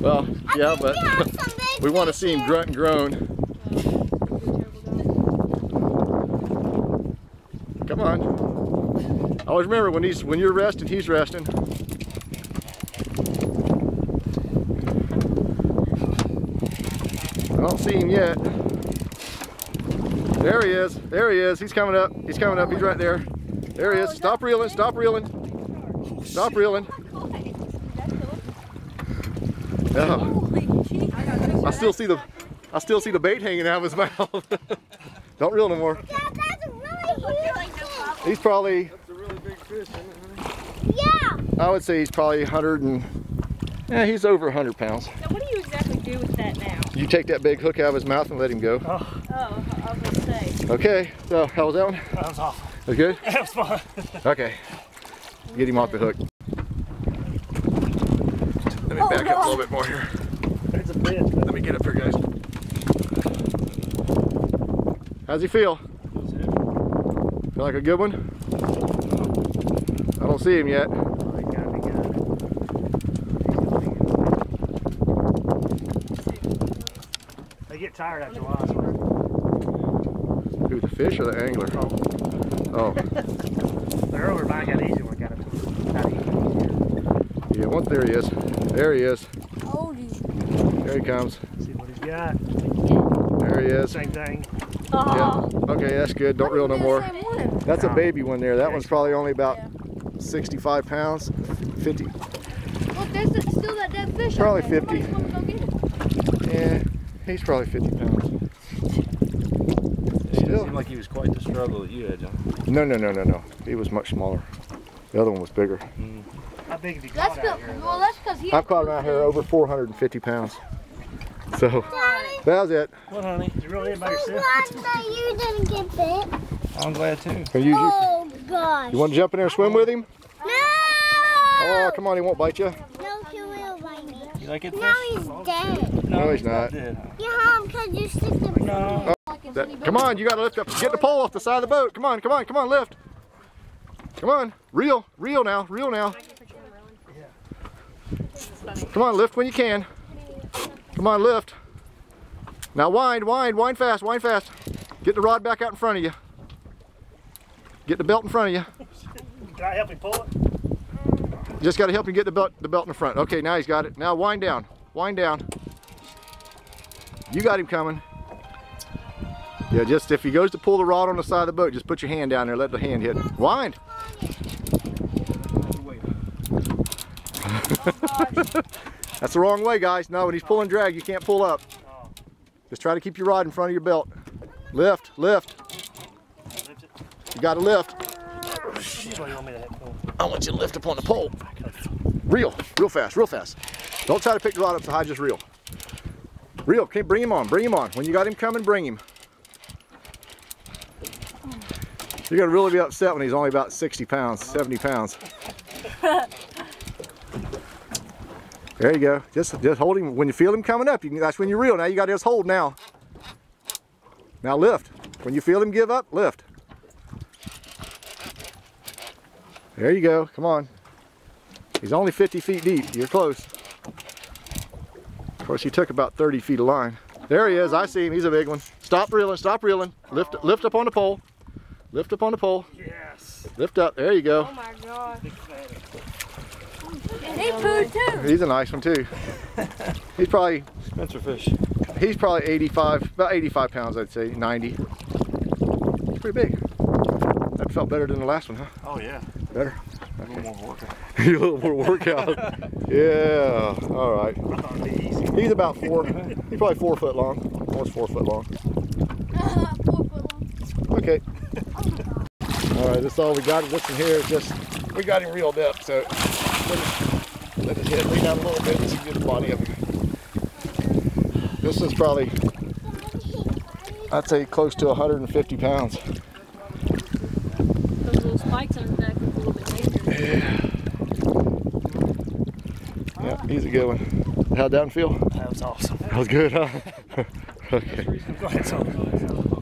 Well, yeah, but we want to see him grunt and groan. Come on. Always remember when he's when you're resting, he's resting. I don't see him yet. There he is. There he is. He's coming up. He's coming up. He's right there. There he is. Stop reeling. Stop reeling. Stop reeling. I still see the I still see the bait hanging out of his mouth. Don't reel no more. Dad, really. He's probably That's a really big fish. isn't it? Yeah. I would say he's probably 100 and yeah, he's over 100 pounds. Now, what do you exactly do with that now? You take that big hook out of his mouth and let him go. Oh, Oh, I was gonna say. Okay, so how was that one? that was awful. That good? That was fun. Okay. Get him off the hook. Let me back up a little bit more here. It's a bit. Let me get up here, guys. How's he feel? Feel like a good one? I don't see him yet. Oh, they get tired after a while. so- Who, the fish or the angler? Oh, The earlier mine got easier when I got up to it. Got once there he is. There he is. There he comes. See what he's got. There he is. Same thing. Ah. Yeah. Oh, Okay, that's good. Don't reel no more. That's a baby one there. That one's probably only about 65 pounds. 50. Look, there's that- still that dead fish. Probably 50. Somebody's gonna go get it. Yeah, he's probably 50 pounds. It Still. seemed like he was quite the struggle that you had, John. No, no, no, no, no. He was much smaller. The other one was bigger. Mm. How big have you That's caught the, out here? well, that's because he. I've caught him out here over 450 pounds. So Daddy, that was it. What, honey? Did you really hit by I'm glad that you didn't get bit. I'm glad too. Can you, you, Oh, gosh. you want to jump in there and swim with him? No! Oh, come on, he won't bite you. No, he will bite me. You like it, Now fish? he's dead. No, he's not. dead. Yeah, Mom, because you stick the No. Oh, that- come on, you got to lift up. Get the pole off the side of the boat. Come on, come on, come on, lift. Come on, reel, reel now, reel now. Come on, lift when you can. Come on, lift. Now wind, wind, wind fast, wind fast. Get the rod back out in front of you. Get the belt in front of you. Can I help you pull it? Just got to help him get the belt, the belt in the front. Okay, now he's got it. Now wind down, wind down. You got him coming. Yeah, just if he goes to pull the rod on the side of the boat, just put your hand down there, let the hand hit. Wind. That's the wrong way, guys. No, when he's pulling drag, you can't pull up. Just try to keep your rod in front of your belt. Lift, lift. You got to lift. I want you to lift up on the pole. Reel, real fast, reel fast. Don't try to pick the rod up so high, just reel. Reel, okay, bring him on, bring him on. When you got him coming, bring him. You're gonna really be upset when he's only about 60 pounds, 70 pounds. There you go. Just, just hold him. When you feel him coming up, you can, that's when you're reel. Now you got to just hold now. Now lift. When you feel him give up, lift. There you go. Come on. He's only 50 feet deep. You're close. Of course, he took about 30 feet of line. There he is. I see him. He's a big one. Stop reeling. Stop reeling. Lift, lift up on the pole. Lift up on the pole. Yes. Lift up. There you go. oh my god. Big fan. And he pooed too. He's a nice one too. He's probably Spencer fish. he's probably 85, about 85 pounds, I'd say, 90. He's pretty big. That felt better than the last one, huh? Oh yeah. Better. A little more workout. a little more workout. yeah. All right. I thought it'd be easy. He's about four. He's probably four foot long. Almost four foot long. Four foot long. Okay. Oh, all right. That's all we got. This one here is just we got him reeled up. So let his, let his head lean out a little bit so you get the body of him. This is probably I'd say close to 150 pounds. Those little spikes on his back look a little bit dangerous. Yeah, he's a good one. How'd that feel? That was awesome. That was good, huh? okay. Go ahead, son.